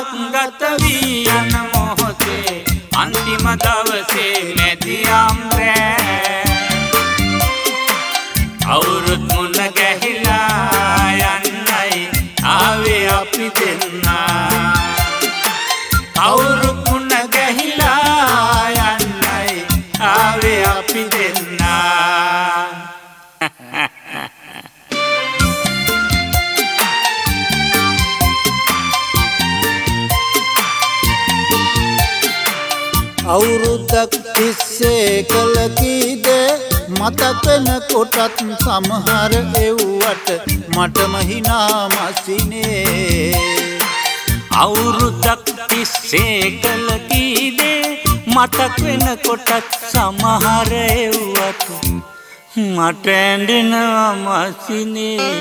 දොළොස් මහක් ගත වී යන මොහොතේ අන්තිම දවසේ මැදියම් රෑ අවුරුද්දක් තිස්සේ කලකීද මතකන කොටත් සමහර එව්වට මටම හිනා මසිනේ අවුරුද්දක් තිස්සේ කළ කීදේ මතක් වෙන කොටත් සමහර එව්වට මට ඇඩෙනවා මසිනේ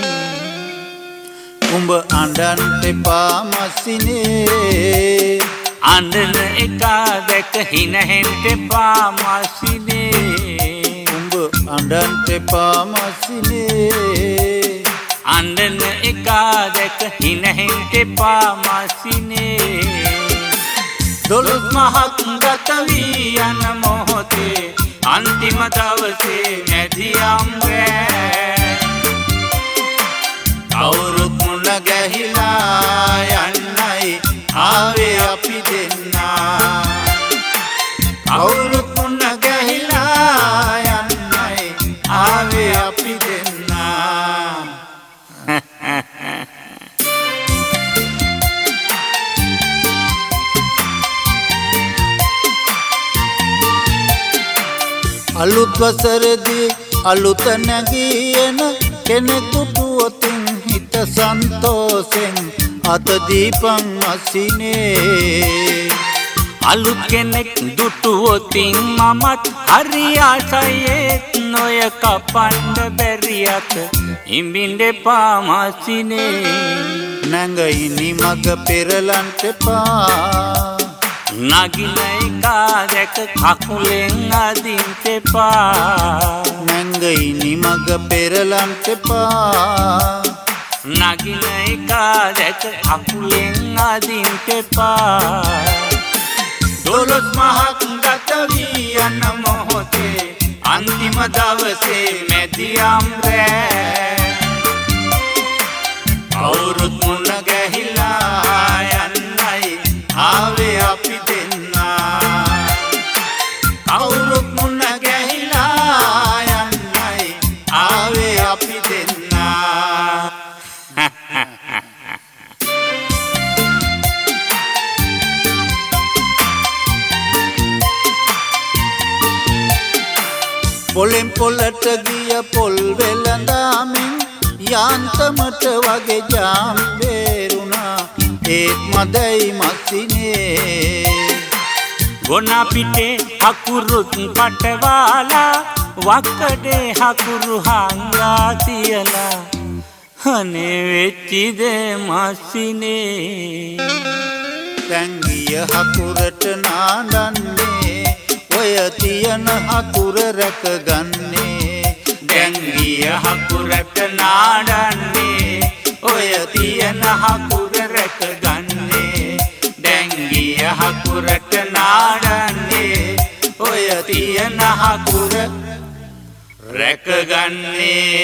උඹ අඩන්ට එපා මසිනේ. අඩන එකා දැක හිනහෙන්ට පාමසිනේ උඹ අඩන්ට එපා මසිනේ. අඩන එකා දැක හිනහෙන්ට පාමසිනේ දොළොස් මහත් ගතවී යන මොහොතේ අන්තිම දවසේ මැදියම් රෑ අලුත් වසරදී අලුත නැගීයන කෙනෙකුටුවොතින් හිත සන්තෝසෙන් අතදීපං අසිනේ. අලුත් කෙනෙක් දුටුවොතින් මමත් හරි ආසයේත් නොය කපන්ඩ බැරිියත ඉම්බින්ඩ පාමසිනේ නැඟයිනි මග පෙරලන්ටපා නගින එකා දැක කකුලෙන් අදින්තෙපා නැංගයිනි මග පෙරලන්ටපා නගින එකා දැක කකුලෙන් අදින්තෙපා දොළොස් මහක් ගතවී යන්න මොහොතේ අන්තිම දවසේ මැදියම් රෑ පොලෙන් පොල්ලට ගිය පොල් වෙළඳාමින් යාන්තමට වගේ ජාම්බේරුණා ඒත් මදැයි මස්සිනේ ගොන පිටේ හකුරුත් පටවාලා වක්කඩේ හකුරු හංගා තියලා. හනේ වෙච්චිදේ මස්සිනේ. තැංගිය හකුරට නාඩන්නේ ඔය තියන හකුර රැකගන්නේ දැංගිය හකුරට නාඩන්නේ. ඔය තියෙන හකුර රැකගන්නේ. දැංගිය හකුරට නාඩන්නේ. ඔය තියෙන හකුර රැකගන්නේ.